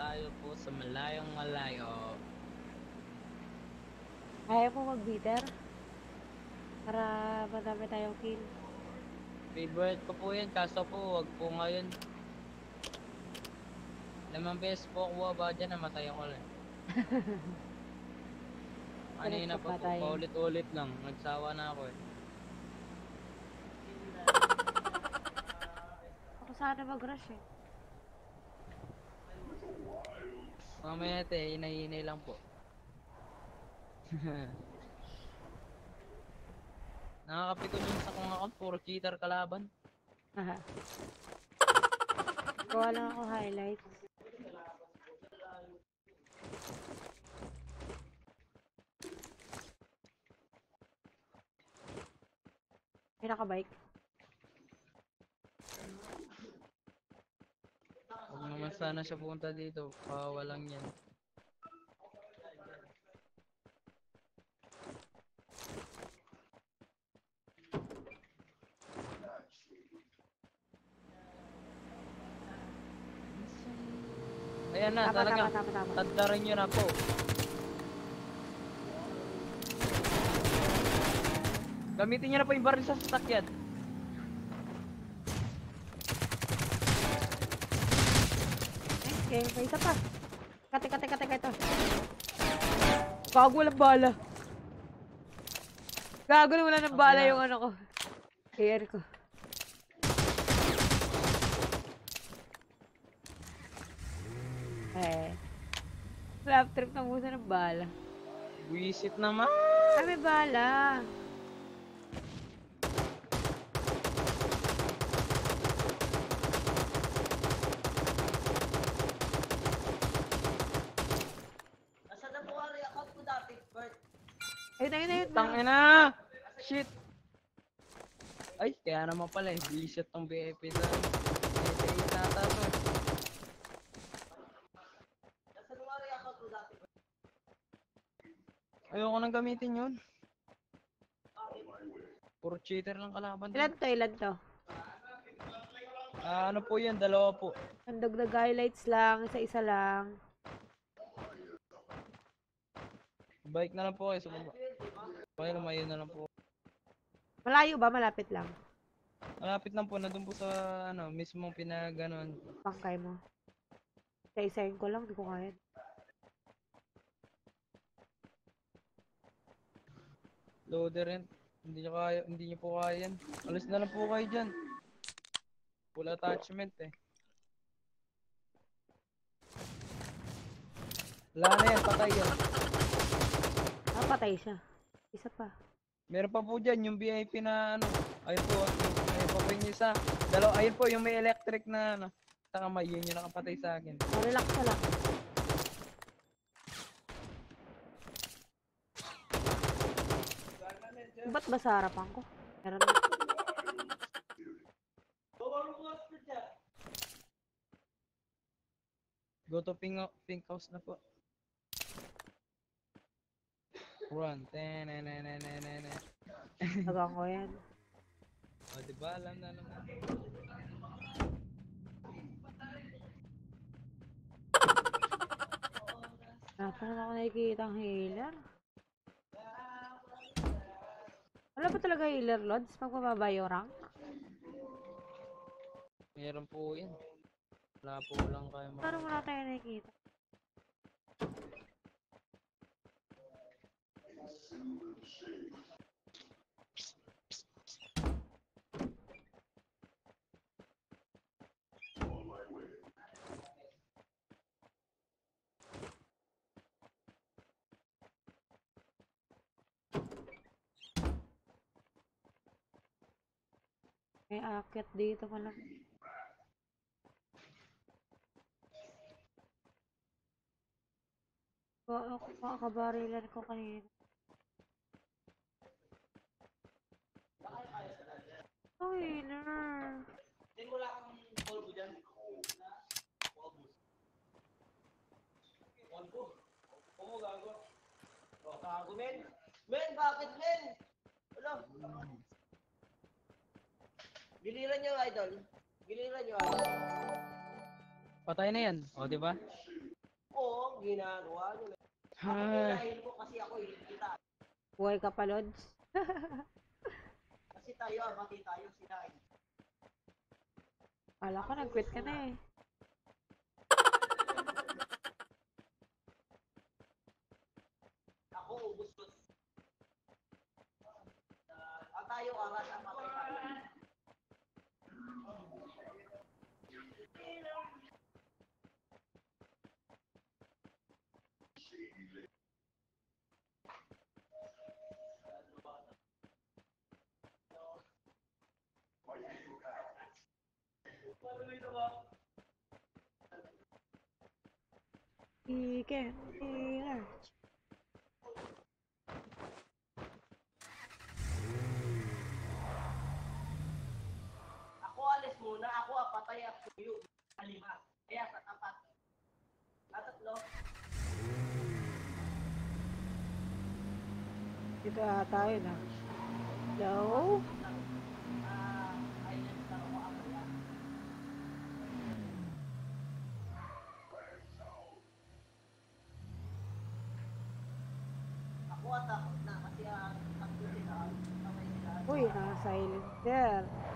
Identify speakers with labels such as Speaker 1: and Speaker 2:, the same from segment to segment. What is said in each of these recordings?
Speaker 1: tayo po sa malayong malayo.
Speaker 2: Kaya mo mag-beater? Para madami tayong kill.
Speaker 1: Favorite ko po yan, kaso po, wag po ngayon. Limang beses po kuha ba dyan, namatay ako lang. Kanina pa po, paulit-ulit lang. Nagsawa na ako eh.
Speaker 2: Ako sana mag-rush eh.
Speaker 1: Mamaya te, hinay-hinay lang po. Nakakapikon yun sa kong account, puro cheater kalaban.
Speaker 2: Aha. Gawa lang ako highlights. May nakabike.
Speaker 1: Huwag naman sana siya pumunta dito, pawalang yan. Ayan na,
Speaker 2: Tama,
Speaker 1: talaga.
Speaker 2: tama, tama, tama.
Speaker 1: Taddarin nyo na po. Gamitin nyo na po yung baril sa sasakyan.
Speaker 2: Okay, may isa pa. Kate, kate, kate, kate. Gago walang bala. Gago na wala ng bala yung ano ko. Air ko. Eh. Flap trip na musa ng bala.
Speaker 1: Wisit naman.
Speaker 2: Ay, may bala.
Speaker 3: Nasa na po ang account ko dati, Bert?
Speaker 2: Ayun, ayun, ayun.
Speaker 1: Tangina! Shit! Ay, kaya naman pala eh. Wisit tong BFP sa... BFP nata to.
Speaker 3: na?
Speaker 1: Ayoko nang gamitin yun. Puro cheater lang kalaban.
Speaker 2: Ilan to, ilan to?
Speaker 1: Ah, ano po yun? Dalawa po.
Speaker 2: Ang dagdag highlights lang, isa-isa lang.
Speaker 1: Bike na lang po kayo. Sumaba. Okay, lumayo na lang po.
Speaker 2: Malayo ba? Malapit lang.
Speaker 1: Malapit lang po. Nandun po sa ano, mismong pinaganon.
Speaker 2: Pangkay mo. Isa-isahin ko lang, di ko kaya.
Speaker 1: Loader yan. Hindi nyo kaya, hindi nyo po kaya yan. Alis na lang po kayo dyan. Full attachment eh. Wala na yan, patay yan.
Speaker 2: Ah, patay siya. Isa pa.
Speaker 1: Meron pa po dyan yung VIP na ano. Ayun po, ayun po yung isa. Dalawa, ayun po yung may electric na ano. Sa kamay, yun yung nakapatay sa akin.
Speaker 2: Oh, relax ka lang. Ba't ba sa harapan ko? Meron na.
Speaker 1: Go to pink, pink house na po. Run. Tenenenenenene.
Speaker 2: Tagang ko yan.
Speaker 1: O, diba? Alam na naman.
Speaker 2: Ah, parang ako nakikita ang healer. Wala ba talaga healer, Lods? Magpababa yung rank?
Speaker 1: Meron po yan. Wala po lang kayo mga...
Speaker 2: Parang wala tayo nakikita. May akit dito pala. Kakabarilan ko kanina. Oh, healer.
Speaker 3: Hindi wala kang polvo dyan. Polvo? Oo, gago. Oh, gago, men. Men, bakit, men? Ano? Giliran nyo, idol. Giliran nyo, idol.
Speaker 1: Patay na yan. O, di ba?
Speaker 3: ginagawa nyo. Ako dahil ko kasi ako eh, kita.
Speaker 2: Buhay ka pa, Lods.
Speaker 3: Tayo, abati tayo sila eh.
Speaker 2: Kala ko nag-quit ka na eh.
Speaker 3: Ako, ubus ko. Ah, tayo, aras,
Speaker 2: Chicken dinner.
Speaker 3: Ako alis muna, ako apatay at tuyo. Kalima. Kaya sa tapat. At tatlo.
Speaker 2: Dito ata yun ah. Hello?
Speaker 3: Ah, ayun lang ako ako yan. Ako at takot na kasi ang takot sila, kamay sila.
Speaker 2: Uy, naka-silencer.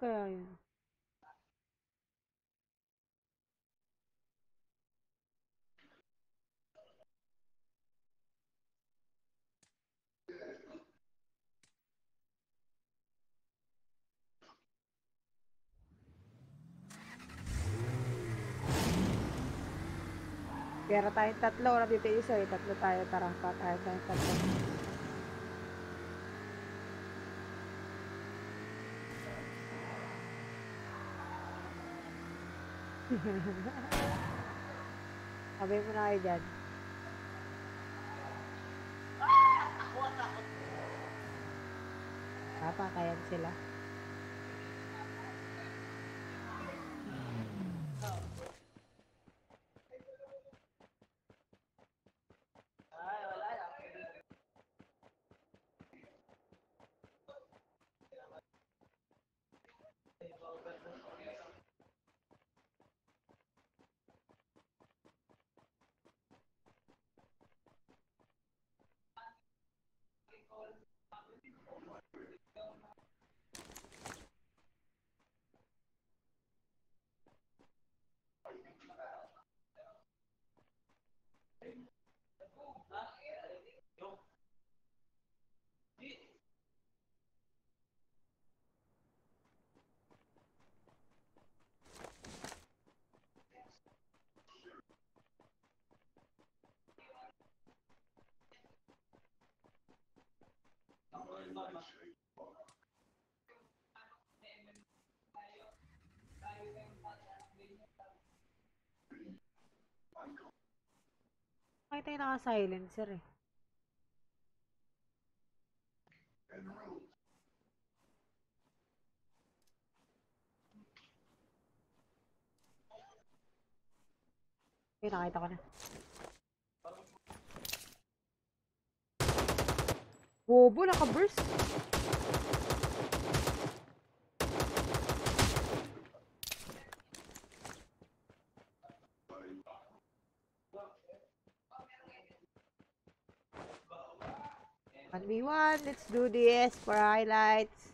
Speaker 2: Kaya yun? Pero tayong tatlo, dito isa eh. Tatlo tayo, tara pa tayo tayong tatlo. Sabi mo na kayo dyan.
Speaker 3: Takot.
Speaker 2: Papatayan sila. Bakit tayo naka-silencer eh? Okay, nakita ko na. Bobo, naka-burst. 1v1, let's do this for highlights.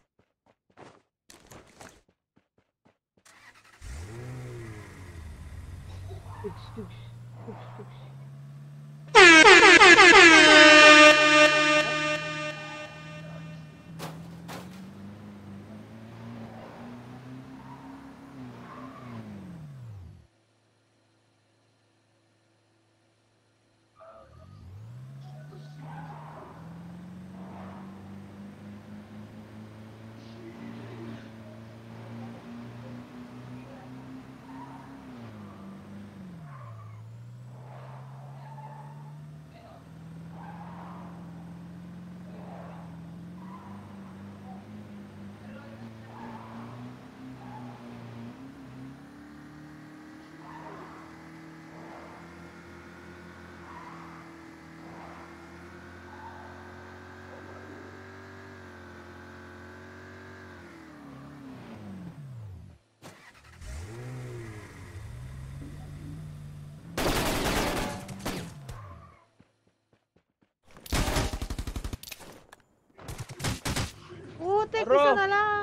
Speaker 2: Putik,
Speaker 1: Aro.
Speaker 2: isa na lang. Ah.